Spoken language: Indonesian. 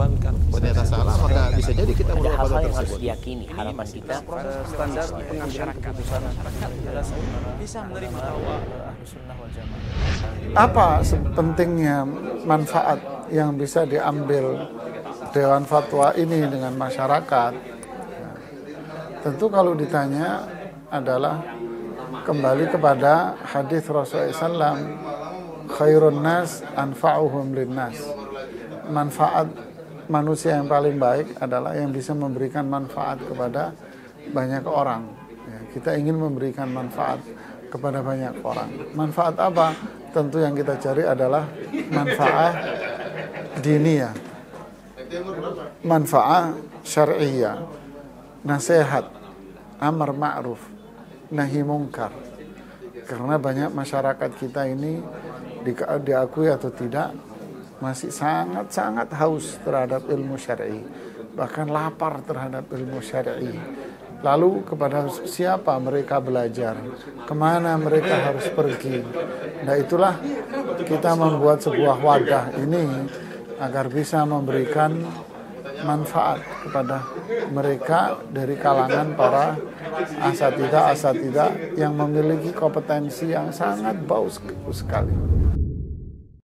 korbankan. ternyata salah maka bisa jadi kita hal-hal pada yang harus tersebut. diyakini. Harapan kita standar pengambilan keputusan bisa menerima bahwa Apa pentingnya manfaat yang bisa diambil Dewan Fatwa ini dengan masyarakat? Tentu kalau ditanya adalah kembali kepada hadis Rasulullah SAW khairun nas anfa'uhum linnas manfaat manusia yang paling baik adalah yang bisa memberikan manfaat kepada banyak orang. Ya, kita ingin memberikan manfaat kepada banyak orang. Manfaat apa? Tentu yang kita cari adalah manfaat diniyah. Manfaat syariah nasihat. Amar ma'ruf. Nahi mungkar. Karena banyak masyarakat kita ini di, diakui atau tidak masih sangat-sangat haus terhadap ilmu syar'i. Bahkan lapar terhadap ilmu syar'i. Lalu kepada siapa mereka belajar? Ke mana mereka harus pergi? Nah itulah kita membuat sebuah wadah ini agar bisa memberikan manfaat kepada mereka dari kalangan para asatidah asatidah yang memiliki kompetensi yang sangat bagus sekali.